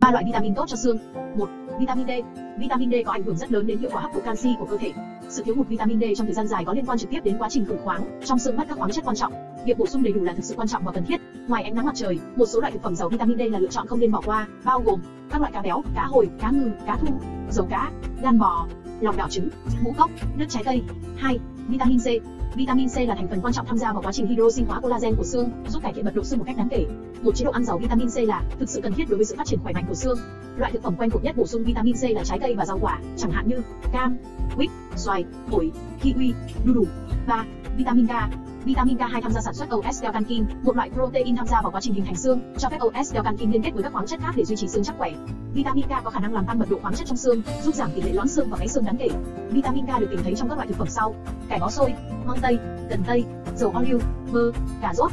Ba loại vitamin tốt cho xương. 1. Vitamin D. Vitamin D có ảnh hưởng rất lớn đến hiệu quả hấp thụ canxi của cơ thể. Sự thiếu hụt vitamin D trong thời gian dài có liên quan trực tiếp đến quá trình khử khoáng, trong xương mất các khoáng chất quan trọng. Việc bổ sung đầy đủ là thực sự quan trọng và cần thiết. Ngoài ánh nắng mặt trời, một số loại thực phẩm giàu vitamin D là lựa chọn không nên bỏ qua, bao gồm các loại cá béo, cá hồi, cá ngừ, cá thu, dầu cá, gan bò, lòng đỏ trứng, ngũ cốc, nước trái cây. 2. Vitamin C. Vitamin C là thành phần quan trọng tham gia vào quá trình hydroxy hóa collagen của xương, giúp cải thiện mật độ xương một cách đáng kể. Một chế độ ăn giàu vitamin C là thực sự cần thiết đối với sự phát triển khỏe mạnh của xương. Loại thực phẩm quen thuộc nhất bổ sung vitamin C là trái cây và rau quả, chẳng hạn như cam, quýt, xoài, ổi, kiwi, đu đủ. 3. Vitamin K. Vitamin K2 tham gia sản xuất OS-delcankin, một loại protein tham gia vào quá trình hình thành xương, cho phép OS-delcankin liên kết với các khoáng chất khác để duy trì xương chắc khỏe. Vitamin K có khả năng làm tăng mật độ khoáng chất trong xương, giúp giảm tỷ lệ loãng xương và gãy xương đáng kể. Vitamin K được tìm thấy trong các loại thực phẩm sau: cải bó xôi, măng tây, cần tây, dầu ô liu, bơ, cà rốt.